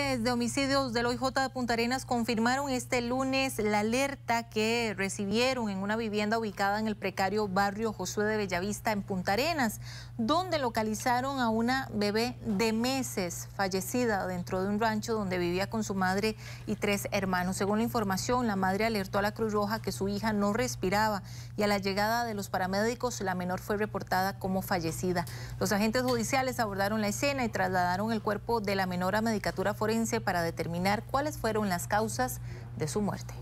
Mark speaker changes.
Speaker 1: de homicidios del OIJ de Punta Arenas confirmaron este lunes la alerta que recibieron en una vivienda ubicada en el precario barrio Josué de Bellavista en Punta Arenas, donde localizaron a una bebé de meses fallecida dentro de un rancho donde vivía con su madre y tres hermanos. Según la información, la madre alertó a la Cruz Roja que su hija no respiraba y a la llegada de los paramédicos la menor fue reportada como fallecida. Los agentes judiciales abordaron la escena y trasladaron el cuerpo de la menor a medicatura forense para determinar cuáles fueron las causas de su muerte.